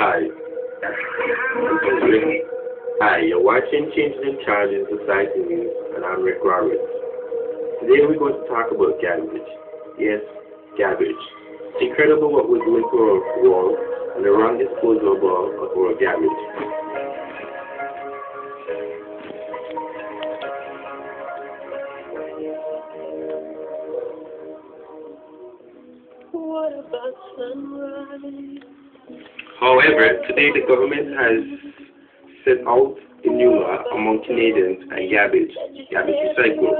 Hi. Hi, you're watching Charge in Society News, and I'm Rick Roberts. Today we're going to talk about garbage. Yes, garbage. It's incredible what we're doing to our world and the wrong disposal of our garbage. However, today the government has set out a new law among Canadians and garbage, garbage recycle.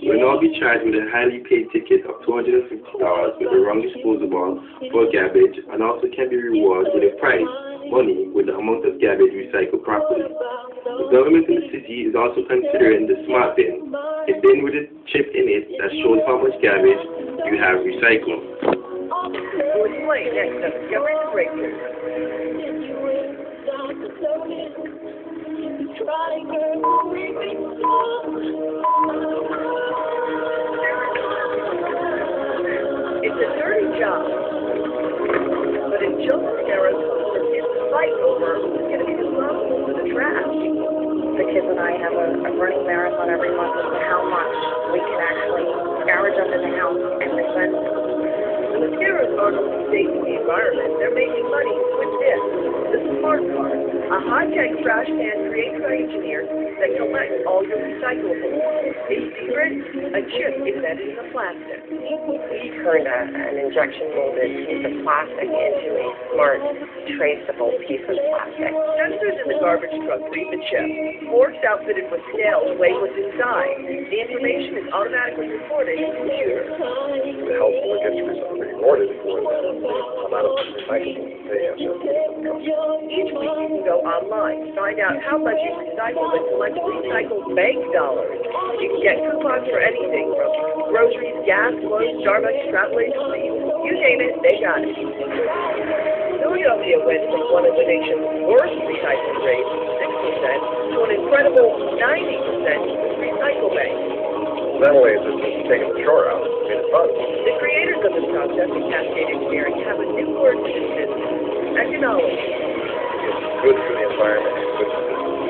will now be charged with a highly paid ticket of $250 with the wrong disposable for garbage and also can be rewarded with a prize, money, with the amount of garbage recycled properly. The government in the city is also considering the smart bin, a bin with a chip in it that shows how much garbage you have recycled. The kids and I have a, a running marathon every month as to how much we can actually scourge under the house and prevent. The mascaras aren't only saving the environment, they're making money a high-tech trash can created by engineers that collects all your recyclables. A secret, a chip embedded in the plastic. We turned a, an injection molded piece of plastic into a smart, traceable piece of plastic. Sensors in the garbage truck read the chip. Forks outfitted with scales weigh what's inside. The information is automatically recorded in the computer. The helpful against rewarded for the amount of recyclables they have. Each week you can go online, find out how much you recycle and collect recycled bank dollars. You can get coupons for anything from groceries, gas, clothes, Starbucks, travel agencies, you name it, they got it. Philadelphia went from one of the nation's worst recycling rates, 6%, to an incredible 90% Recyclebank. Not only is it taking the chore out, it's fun. The creators of this concept Cascade Engineering have a new word for this business, econology. Environment, it's good for business.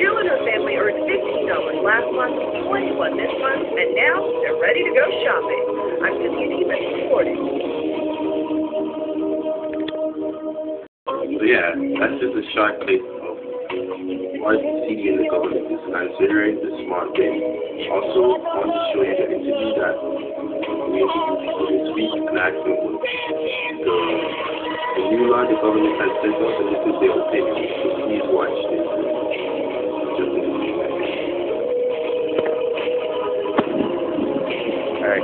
Jill and her family earned $15 last month, 21 this month, and now they're ready to go shopping. I'm Cynthia Demas reporting. Yeah, that's just a short clip of what the city and the government is considering the smart bin. Also, I want to show you the interview that we interviewed people this week and asked them the, the new law the government has sent out and this is their opinion.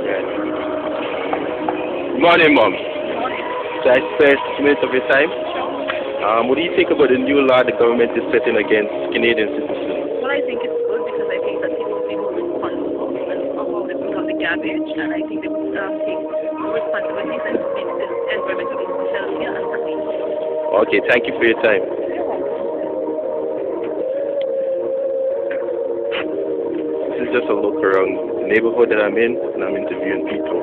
Good morning, Mom. So I two minutes of your time. Um, what do you think about the new law the government is setting against Canadian citizens? Well, I think it's good because I think that people will be more responsible and of how they pick up the garbage, and I think they would um, take more responsibilities and make the environment bit more healthier and. Okay, thank you for your time. This is just a look around the neighborhood that I'm in, and I'm interviewing people.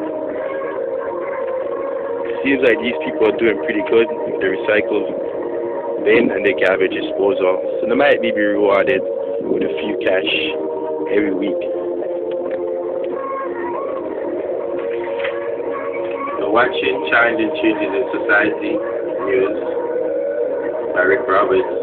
It seems like these people are doing pretty good with the recycled bin and the garbage disposal, so they might be rewarded with a few cash every week. Watching Challenging Changes in Society News by Rick Roberts.